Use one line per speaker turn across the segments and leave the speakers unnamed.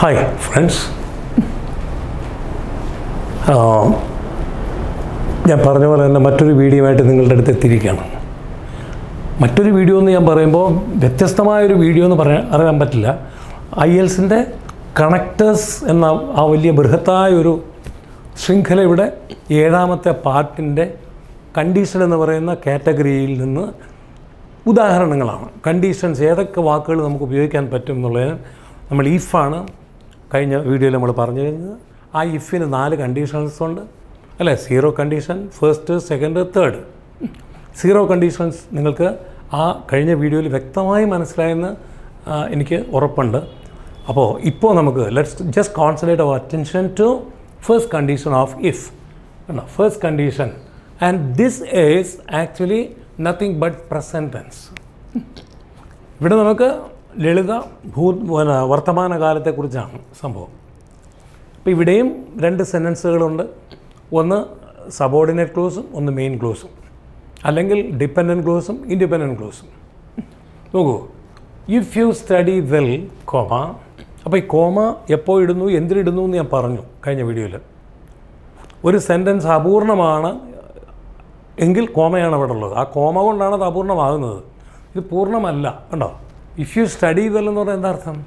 Hi friends ഞാൻ പറഞ്ഞ പോലെ തന്നെ മറ്റൊരു വീഡിയോ ആയിട്ട് നിങ്ങളുടെ അടുത്ത് എത്തിയിരിക്കുകയാണ്. മറ്റൊരു വീഡിയോ എന്ന് ഞാൻ പറയുമ്പോൾ വ്യത്യസ്തമായൊരു വീഡിയോ എന്ന് പറയാൻ അറിയാൻ പറ്റില്ല. ഐ എൽസിന്റെ കണക്റ്റേഴ്സ് എന്ന ആ വലിയ ബൃഹത്തായ ഒരു ശൃംഖലയുടെ ഏഴാമത്തെ പാർട്ടിന്റെ കണ്ടീഷൻ എന്ന് പറയുന്ന കാറ്റഗറിയിൽ നിന്ന് ഉദാഹരണങ്ങളാണ്. കണ്ടീഷൻസ് ഏതൊക്കെ വാക്കുകൾ നമുക്ക് ഉപയോഗിക്കാൻ പറ്റും എന്നുള്ളതിന് നമ്മൾ ഇഫാണ് കഴിഞ്ഞ വീഡിയോയിൽ നമ്മൾ പറഞ്ഞു കഴിഞ്ഞത് ആ ഇഫിന് നാല് കണ്ടീഷൻസ് ഉണ്ട്. അല്ലേ? Zero condition first second third zero conditions നിങ്ങൾക്ക് ആ കഴിഞ്ഞ വീഡിയോയിൽ വ്യക്തമായി മനസ്സിലായെന്ന് എനിക്ക് ഉറപ്പുണ്ട്. അപ്പോൾ ഇപ്പോൾ നമുക്ക് let's just concentrate our attention to first condition of if first condition and this is actually nothing but present tense ഇവിടെ നമുക്ക് ലളിത ഭൂ പിന്നെ വർത്തമാനകാലത്തെക്കുറിച്ചാണ് സംഭവം. അപ്പോൾ ഇവിടെയും രണ്ട് സെന്റൻസുകളുണ്ട് ഒന്ന് സബോർഡിനേറ്റ് ക്ലോസും ഒന്ന് മെയിൻ ക്ലോസും. അല്ലെങ്കിൽ ഡിപ്പെൻഡന്റ് ക്ലോസും ഇൻഡിപെൻഡന്റ് ക്ലോസും. നോക്കൂ if you study well comma അപ്പോൾ ഈ കോമ എപ്പോൾ ഇടുന്നു എന്തിനിടുന്നു എന്ന് ഞാൻ പറഞ്ഞു കഴിഞ്ഞ വീഡിയോയിൽ ഒരു സെന്റൻസ് അപൂർണമാണ് എങ്കിൽ കോമയാണ് അവിടെ ഉള്ളത്. ആ കോമ കൊണ്ടാണ് അത് അപൂർണമാകുന്നത്. ഇത് പൂർണമല്ല കണ്ടോ? ഇഫ് യു സ്റ്റഡി വെൽ എന്ന് പറഞ്ഞാൽ എന്താ അർത്ഥം?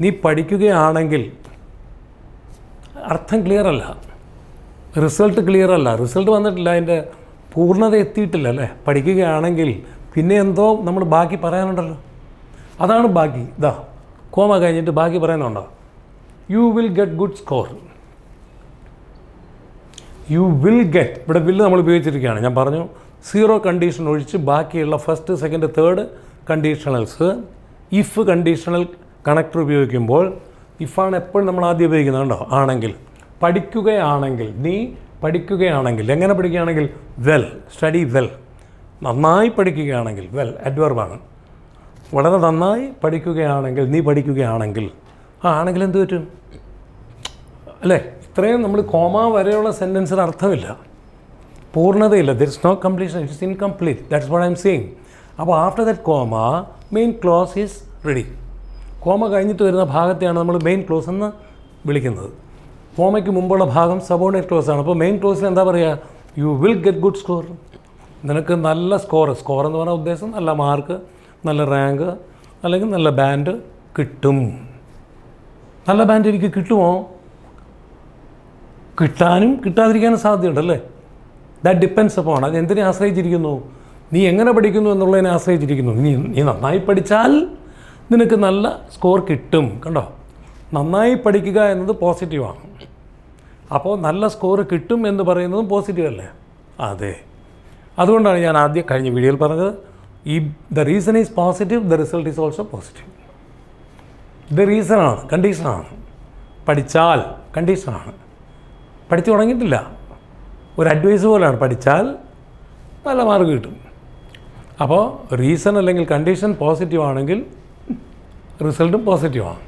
നീ പഠിക്കുകയാണെങ്കിൽ അർത്ഥം ക്ലിയർ അല്ല. റിസൾട്ട് ക്ലിയർ അല്ല. റിസൾട്ട് വന്നിട്ടില്ല. അതിന്റെ പൂർണത എത്തിയിട്ടില്ല അല്ലേ? പഠിക്കുകയാണെങ്കിൽ പിന്നെ എന്തോ നമ്മൾ ബാക്കി പറയാനുണ്ടല്ലോ. അതാണ് ബാക്കി. ഇതാ കോമ കഴിഞ്ഞിട്ട് ബാക്കി പറയാനുണ്ടോ? You will get good score you will get ഇവിടെ വില്ല് നമ്മൾ ഉപയോഗിച്ചിരിക്കുകയാണ്. ഞാൻ പറഞ്ഞു സീറോ കണ്ടീഷൻ ഒഴിച്ച് ബാക്കിയുള്ള first second third conditionals if conditional connector ഉപയോഗിക്കുമ്പോൾ ഇഫാണ് എപ്പോഴും നമ്മൾ ആദ്യം ഉപയോഗിക്കുന്നത് കണ്ടോ? ആണെങ്കിൽ. പഠിക്കുകയാണെങ്കിൽ നീ പഠിക്കുകയാണെങ്കിൽ എങ്ങനെ പഠിക്കുകയാണെങ്കിൽ? വെൽ സ്റ്റഡി വെൽ നന്നായി പഠിക്കുകയാണെങ്കിൽ വെൽ അഡ്വർബാണ് വളരെ നന്നായി പഠിക്കുകയാണെങ്കിൽ നീ പഠിക്കുകയാണെങ്കിൽ. ആ ആണെങ്കിൽ എന്ത് പറ്റും? അല്ലേ? ഇത്രയും നമ്മൾ കോമ വരെയുള്ള സെന്റൻസിന് അർത്ഥമില്ല. പൂർണതയില്ല. There is no completion it's incomplete that's what I'm seeing അപ്പോൾ after that comma main clause is ready comma കഴിഞ്ഞിട്ട് വരുന്ന ഭാഗത്തെയാണ് നമ്മൾ മെയിൻ ക്ലോസ് എന്ന് വിളിക്കുന്നത്. കോമയ്ക്ക് മുമ്പുള്ള ഭാഗം സബോർഡിനേറ്റ് ക്ലോസ് ആണ്. അപ്പോൾ മെയിൻ ക്ലോസിൽ എന്താ പറയുക? You will get good score നിനക്ക് നല്ല സ്കോർ സ്കോർ എന്ന് പറഞ്ഞ ഉദ്ദേശം നല്ല മാർക്ക് നല്ല റാങ്ക് അല്ലെങ്കിൽ നല്ല ബാൻഡ് കിട്ടും. നല്ല ബാൻഡ് എനിക്ക് കിട്ടുമോ? കിട്ടാനും കിട്ടാതിരിക്കാനും സാധ്യതയുണ്ടല്ലേ ദാറ്റ് ഡിപ്പെൻസ് അപ്പോൾ അത് എന്തിനെ ആശ്രയിച്ചിരിക്കുന്നു? നീ എങ്ങനെ പഠിക്കുന്നു എന്നുള്ളതിനെ ആശ്രയിച്ചിരിക്കുന്നു. നീ നീ നന്നായി പഠിച്ചാൽ നിനക്ക് നല്ല സ്കോർ കിട്ടും കണ്ടോ? നന്നായി പഠിക്കുക എന്നത് പോസിറ്റീവാണ് അപ്പോൾ നല്ല സ്കോർ കിട്ടും എന്ന് പറയുന്നതും പോസിറ്റീവ് അല്ലേ? അതെ. അതുകൊണ്ടാണ് ഞാൻ ആദ്യം കഴിഞ്ഞ വീഡിയോയിൽ പറഞ്ഞത് ഈ the reason is positive the result is also positive ഇത് റീസണാണ് കണ്ടീഷനാണ് പഠിച്ചാൽ കണ്ടീഷനാണ് പഠിച്ചു തുടങ്ങിയിട്ടില്ല. ഒരു അഡ്വൈസ് പോലെയാണ് പഠിച്ചാൽ നല്ല മാർക്ക് കിട്ടും. അപ്പോൾ റീസൺ അല്ലെങ്കിൽ കണ്ടീഷൻ പോസിറ്റീവ് ആണെങ്കിൽ റിസൾട്ടും പോസിറ്റീവ് ആണ്.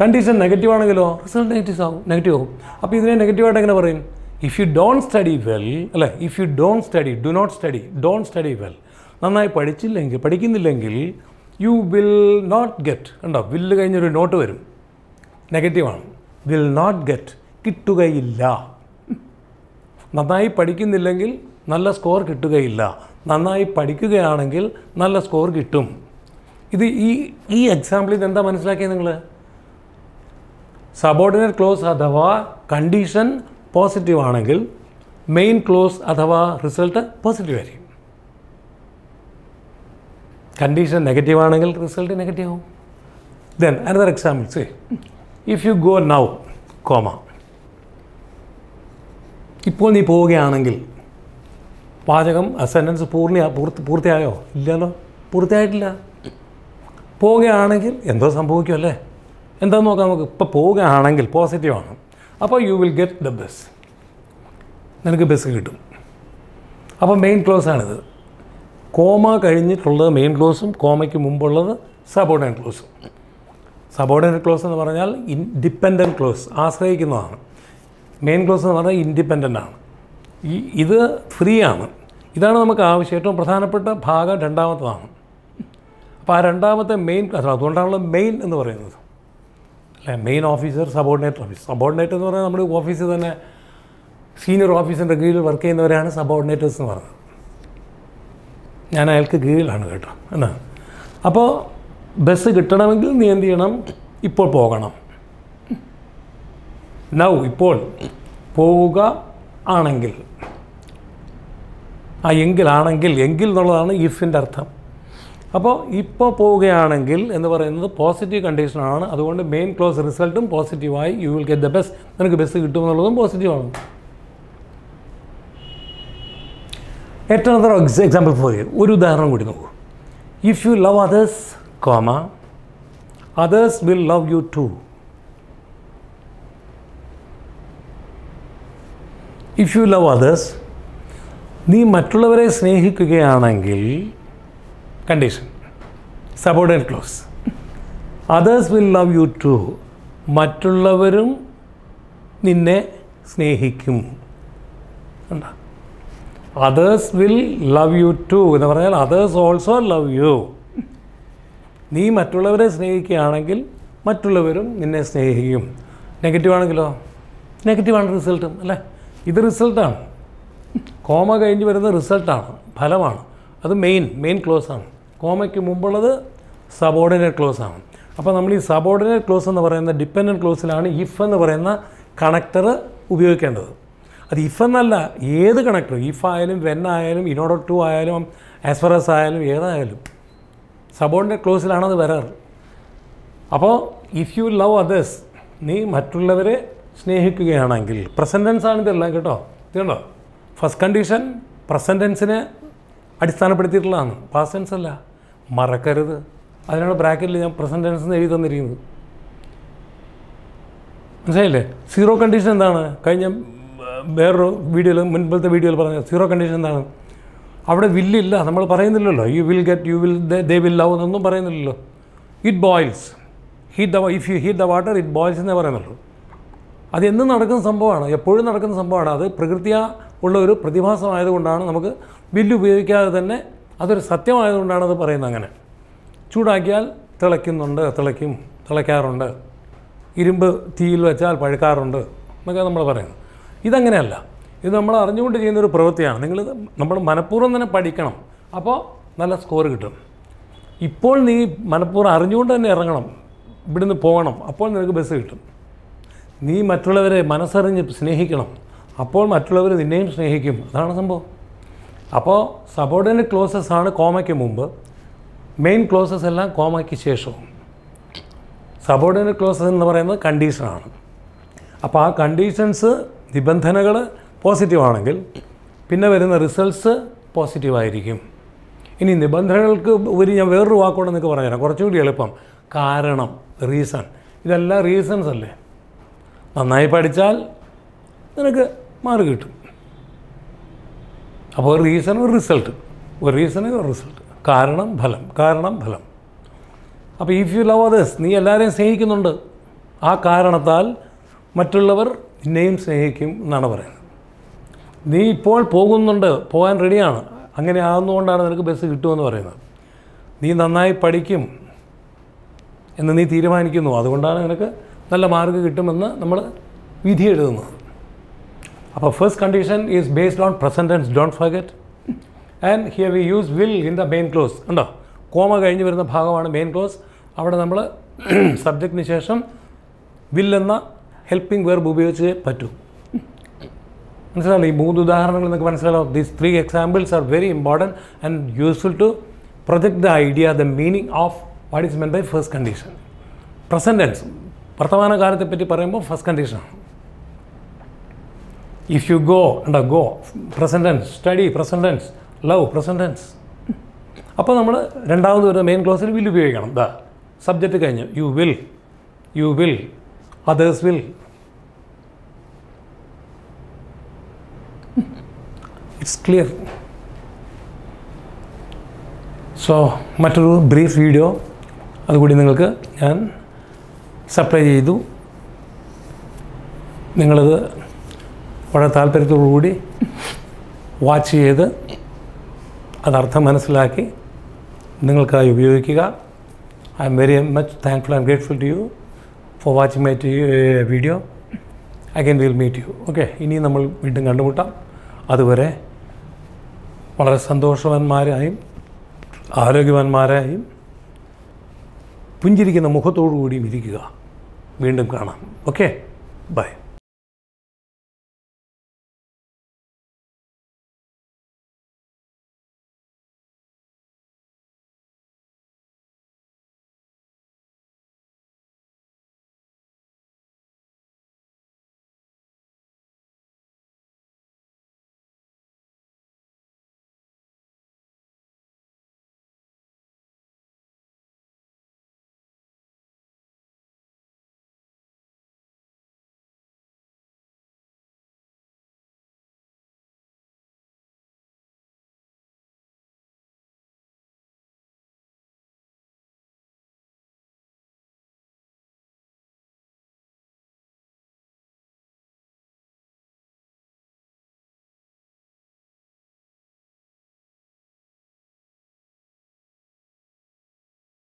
കണ്ടീഷൻ നെഗറ്റീവ് ആണെങ്കിലോ? റിസൾട്ട് നെഗറ്റീവ് ആകും നെഗറ്റീവ് ആകും അപ്പോൾ ഇതിനെ നെഗറ്റീവായിട്ട് എങ്ങനെ പറയും? If you don't study well അല്ലേ? If you don't study do not study don't study well നന്നായി പഠിച്ചില്ലെങ്കിൽ പഠിക്കുന്നില്ലെങ്കിൽ യു വിൽ നോട്ട് ഗെറ്റ് കണ്ടോ? വില്ല് കഴിഞ്ഞൊരു നോട്ട് വരും. നെഗറ്റീവാണ് വിൽ നോട്ട് ഗെറ്റ് കിട്ടുകയില്ല. നന്നായി പഠിക്കുന്നില്ലെങ്കിൽ നല്ല സ്കോർ കിട്ടുകയില്ല. നന്നായി പഠിക്കുകയാണെങ്കിൽ നല്ല സ്കോർ കിട്ടും. ഇത് ഈ ഈ എക്സാമ്പിൾ ഇത് എന്താ മനസ്സിലാക്കിയത് നിങ്ങൾ സബോർഡിനേറ്റ് ക്ലോസ് അഥവാ കണ്ടീഷൻ പോസിറ്റീവ് ആണെങ്കിൽ മെയിൻ ക്ലോസ് അഥവാ റിസൾട്ട് പോസിറ്റീവ് ആയിരിക്കും. കണ്ടീഷൻ നെഗറ്റീവ് ആണെങ്കിൽ റിസൾട്ട് നെഗറ്റീവ് ആവും. Then another example say if you go now comma ഇപ്പോൾ നീ പോവുകയാണെങ്കിൽ പാചകം സെന്റൻസ് പൂർണ പൂർത്തി പൂർത്തിയായോ? ഇല്ലല്ലോ. പൂർത്തിയായിട്ടില്ല. പോവുകയാണെങ്കിൽ എന്തോ സംഭവിക്കും അല്ലേ? എന്താന്ന് നോക്കാം നമുക്ക്. ഇപ്പോൾ പോവുകയാണെങ്കിൽ പോസിറ്റീവാണ് അപ്പോൾ you will get the bus നിനക്ക് ബസ് കിട്ടും. അപ്പോൾ മെയിൻ ക്ലോസ് ആണിത്. കോമ കഴിഞ്ഞിട്ടുള്ളത് മെയിൻ ക്ലോസും കോമയ്ക്ക് മുമ്പുള്ളത് സബോർഡിനേറ്റ് ക്ലോസും സബോർഡിനേറ്റ് ക്ലോസ് എന്ന് പറഞ്ഞാൽ ഇൻഡിപെൻഡന്റ് ക്ലോസ് ആശ്രയിക്കുന്നതാണ്. മെയിൻ ക്ലോസ് എന്ന് പറഞ്ഞാൽ ഇൻഡിപെൻഡന്റ് ആണ്. ഈ ഇത് ഫ്രീ ആണ് ഇതാണ് നമുക്ക് ആവശ്യം. ഏറ്റവും പ്രധാനപ്പെട്ട ഭാഗം രണ്ടാമത്തതാണ്. അപ്പോൾ ആ രണ്ടാമത്തെ മെയിൻ അതുകൊണ്ടാണല്ലോ മെയിൻ എന്ന് പറയുന്നത്. അല്ലേ? Main officer subordinate officer subordinate എന്ന് പറഞ്ഞാൽ നമ്മുടെ ഓഫീസിൽ തന്നെ സീനിയർ ഓഫീസിന്റെ കീഴിൽ വർക്ക് ചെയ്യുന്നവരാണ് സബോർഡിനേറ്റേഴ്സ് എന്ന് പറയുന്നത് ഞാൻ അയാൾക്ക് കീഴിലാണ് കേട്ടോ. എന്നാ അപ്പോൾ ബസ് കിട്ടണമെങ്കിൽ നീ എന്ത് ചെയ്യണം? ഇപ്പോൾ പോകണം. നൗ ഇപ്പോൾ പോവുക ആണെങ്കിൽ. ആ എങ്കിൽ ആണെങ്കിൽ എങ്കിൽ എന്നുള്ളതാണ് ഇഫിന്റെ അർത്ഥം. അപ്പോൾ ഇപ്പോൾ പോവുകയാണെങ്കിൽ എന്ന് പറയുന്നത് പോസിറ്റീവ് കണ്ടീഷനാണ് അതുകൊണ്ട് മെയിൻ ക്ലോസ് റിസൾട്ടും പോസിറ്റീവായി you will get the best നിനക്ക് ബസ് കിട്ടുമെന്നുള്ളതും പോസിറ്റീവാണ് ഏറ്റവും എക്സാമ്പിൾ ഫോർ ഒരു ഉദാഹരണം കൂടി നോക്കൂ. If you love others comma others will love you too if you love others നീ മറ്റുള്ളവരെ സ്നേഹിക്കുകയാണെങ്കിൽ condition subordinate clause others will love you too മറ്റുള്ളവരും നിന്നെ സ്നേഹിക്കും. Others will love you too എന്ന് പറഞ്ഞാൽ അതേഴ്സ് ഓൾസോ ലവ് യു നീ മറ്റുള്ളവരെ സ്നേഹിക്കുകയാണെങ്കിൽ മറ്റുള്ളവരും നിന്നെ സ്നേഹിക്കും. നെഗറ്റീവ് ആണെങ്കിലോ? നെഗറ്റീവാണ് റിസൾട്ടും അല്ലേ? ഇത് റിസൾട്ടാണ്. കോമ കഴിഞ്ഞ് വരുന്ന റിസൾട്ടാണ്. ഫലമാണ്. അത് മെയിൻ മെയിൻ ക്ലോസ് ആണ് കോമയ്ക്ക് മുമ്പുള്ളത് സബോർഡിനേറ്റ് ക്ലോസ് ആണ് അപ്പോൾ നമ്മൾ ഈ സബോർഡിനേറ്റ് ക്ലോസ് എന്ന് പറയുന്ന ഡിപ്പെൻഡന്റ് ക്ലോസിലാണ് ഇഫ് എന്ന് പറയുന്ന കണക്ടർ ഉപയോഗിക്കേണ്ടത്. അത് ഇഫ് എന്നല്ല ഏത് കണക്ടർ? ഇഫ് ആയാലും വെൻ ആയാലും ഇനോഡർ ടു ആയാലും ആസ്ഫറസ് ആയാലും ഏതായാലും. സബോർഡിനേറ്റ് ക്ലോസിലാണത് വരാറ്. അപ്പോൾ ഇഫ് യു ലവ് അതേഴ്സ് നീ മറ്റുള്ളവരെ സ്നേഹിക്കുകയാണെങ്കിൽ പ്രസന്റൻസ് ആണ് ഇതെല്ലാം കേട്ടോ ഇതുണ്ടോ ഫസ്റ്റ് കണ്ടീഷൻ പ്രസന്റൻസിനെ അടിസ്ഥാനപ്പെടുത്തിയിട്ടുള്ളതാണ്. പാസ്റ്റൻസ് അല്ല. മറക്കരുത്. അതിനാണ് ബ്രാക്കറ്റിൽ ഞാൻ പ്രസന്റൻസ് എന്ന് എഴുതി തന്നിരിക്കുന്നത് മനസ്സിലായില്ലേ? സീറോ കണ്ടീഷൻ എന്താണ്? കഴിഞ്ഞ വേറൊരു വീഡിയോയിൽ മുൻപത്തെ വീഡിയോയിൽ പറഞ്ഞ സീറോ കണ്ടീഷൻ എന്താണ്? അവിടെ വില്ലില്ല നമ്മൾ പറയുന്നില്ലല്ലോ. You will get you will they will love എന്നൊന്നും പറയുന്നില്ലല്ലോ. It boils heat the if you heat the water it boils എന്നേ പറയുന്നുള്ളൂ. അത് എന്നും നടക്കുന്ന സംഭവമാണ്. എപ്പോഴും നടക്കുന്ന സംഭവമാണ്. അത് പ്രകൃതിയാ ഉള്ള ഒരു പ്രതിഭാസമായതുകൊണ്ടാണ് നമുക്ക് ബില്ല് ഉപയോഗിക്കാതെ തന്നെ അതൊരു സത്യമായതുകൊണ്ടാണ് അത് പറയുന്നത് അങ്ങനെ. ചൂടാക്കിയാൽ തിളയ്ക്കുന്നുണ്ട് തിളയ്ക്കും തിളയ്ക്കാറുണ്ട്. ഇരുമ്പ് തീയിൽ വെച്ചാൽ പഴുക്കാറുണ്ട് എന്നൊക്കെ നമ്മൾ പറയുന്നത്. ഇതങ്ങനെയല്ല. ഇത് നമ്മൾ അറിഞ്ഞുകൊണ്ട് ചെയ്യുന്ന ഒരു പ്രവൃത്തിയാണ്. നിങ്ങൾ നമ്മൾ മനഃപൂർവം തന്നെ പഠിക്കണം. അപ്പോൾ നല്ല സ്കോർ കിട്ടും. ഇപ്പോൾ നീ മനഃപൂർവം അറിഞ്ഞുകൊണ്ട് തന്നെ ഇറങ്ങണം. ഇവിടുന്ന് പോകണം. അപ്പോൾ നിനക്ക് ബസ് കിട്ടും. നീ മറ്റുള്ളവരെ മനസ്സറിഞ്ഞ് സ്നേഹിക്കണം. അപ്പോൾ മറ്റുള്ളവർ നിന്നെയും സ്നേഹിക്കും. അതാണ് സംഭവം. അപ്പോൾ സബോർഡിനേറ്റ് ക്ലോസസ് ആണ് കോമയ്ക്ക് മുമ്പ്. മെയിൻ ക്ലോസസ് എല്ലാം കോമയ്ക്ക് ശേഷവും സബോർഡിനേറ്റ് ക്ലോസസ് എന്ന് പറയുന്നത് കണ്ടീഷനാണ് അപ്പോൾ ആ കണ്ടീഷൻസ് നിബന്ധനകൾ പോസിറ്റീവ് ആണെങ്കിൽ പിന്നെ വരുന്ന റിസൾട്ട്സ് പോസിറ്റീവായിരിക്കും ഇനി നിബന്ധനകൾക്ക് ഒരു ഞാൻ വേറൊരു വാക്കോടെ നിങ്ങൾക്ക് പറഞ്ഞുതരാം. കുറച്ചുകൂടി എളുപ്പം. കാരണം റീസൺ ഇതെല്ലാം റീസൺസ് അല്ലേ? നന്നായി പഠിച്ചാൽ നിനക്ക് മാർക്ക് കിട്ടും. അപ്പോൾ ഒരു റീസൺ ഒരു റിസൾട്ട് ഒരു റീസൺ ഒരു റിസൾട്ട് കാരണം ഫലം. കാരണം ഫലം. അപ്പോൾ ഇഫ് യു ലവ് അതേഴ്സ് നീ എല്ലാവരെയും സ്നേഹിക്കുന്നുണ്ട്. ആ കാരണത്താൽ മറ്റുള്ളവർ നിന്നെയും സ്നേഹിക്കും എന്നാണ് പറയുന്നത്. നീ ഇപ്പോൾ പോകുന്നുണ്ട് പോകാൻ റെഡിയാണ് അങ്ങനെ ആകുന്നതുകൊണ്ടാണ് നിനക്ക് ബസ് കിട്ടുമെന്ന് പറയുന്നത്. നീ നന്നായി പഠിക്കും എന്ന് നീ തീരുമാനിക്കുന്നു. അതുകൊണ്ടാണ് നിനക്ക് നല്ല മാർക്ക് കിട്ടുമെന്ന് നമ്മൾ വിധി എഴുതുന്നത് അപ്പോൾ first condition is based on present tense don't forget and here we use will in the main clause ഉണ്ടോ കോമ കഴിഞ്ഞ് വരുന്ന ഭാഗമാണ് മെയിൻ ക്ലോസ് അവിടെ നമ്മൾ സബ്ജക്റ്റിന് ശേഷം വിൽ എന്ന ഹെൽപ്പിംഗ് വെർബ് ഉപയോഗിച്ച് പറ്റൂ. മനസ്സിലാവില്ല ഈ മൂന്ന് ഉദാഹരണങ്ങൾ നിങ്ങൾക്ക് മനസ്സിലാവും? These three examples are very important and useful to project the idea the meaning of what is meant by first condition present tense വർത്തമാനകാലത്തെ പറ്റി പറയുമ്പോൾ ഫസ്റ്റ് കണ്ടീഷനാണ് ഇഫ് യു ഗോ ഉണ്ടോ go present tense study present tense love present tense അപ്പോൾ നമ്മൾ രണ്ടാമത് വരുന്ന main ക്ലോസിൽ will ഉപയോഗിക്കണം. ദ സബ്ജക്റ്റ് കഴിഞ്ഞു. You will you will others will it's clear so മറ്റൊരു ബ്രീഫ് വീഡിയോ അതുകൂടി നിങ്ങൾക്ക് ഞാൻ സപ്ലൈ ചെയ്തു. നിങ്ങളത് വളരെ താല്പര്യത്തോടുകൂടി വാച്ച് ചെയ്ത് അതർത്ഥം മനസ്സിലാക്കി നിങ്ങൾക്കായി ഉപയോഗിക്കുക. I'm very much thankful and grateful to you for watching my video again will meet you okay ഇനി നമ്മൾ വീണ്ടും കണ്ടുമുട്ടാം. അതുവരെ വളരെ സന്തോഷവാന്മാരായും ആരോഗ്യവാന്മാരായും പുഞ്ചിരിക്കുന്ന മുഖത്തോടു കൂടിയും ഇരിക്കുക. വീണ്ടും കാണാം. Okay bye